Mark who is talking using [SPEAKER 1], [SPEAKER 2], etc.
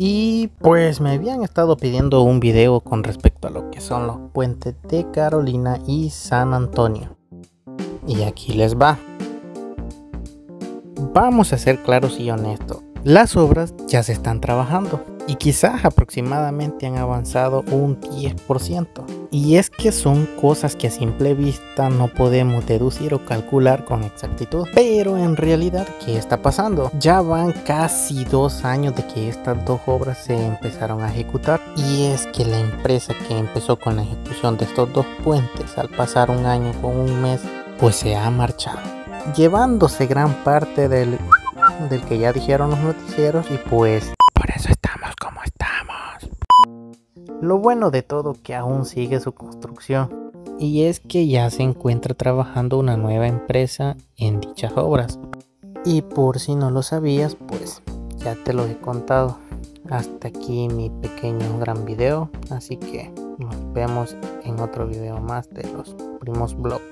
[SPEAKER 1] Y pues me habían estado pidiendo un video con respecto a lo que son los puentes de Carolina y San Antonio. Y aquí les va. Vamos a ser claros y honestos. Las obras ya se están trabajando y quizás aproximadamente han avanzado un 10%. Y es que son cosas que a simple vista no podemos deducir o calcular con exactitud. Pero en realidad, ¿qué está pasando? Ya van casi dos años de que estas dos obras se empezaron a ejecutar. Y es que la empresa que empezó con la ejecución de estos dos puentes al pasar un año con un mes, pues se ha marchado. Llevándose gran parte del, del que ya dijeron los noticieros y pues por eso estamos. Lo bueno de todo que aún sigue su construcción y es que ya se encuentra trabajando una nueva empresa en dichas obras. Y por si no lo sabías, pues ya te lo he contado. Hasta aquí mi pequeño gran video, así que nos vemos en otro video más de los primos blog.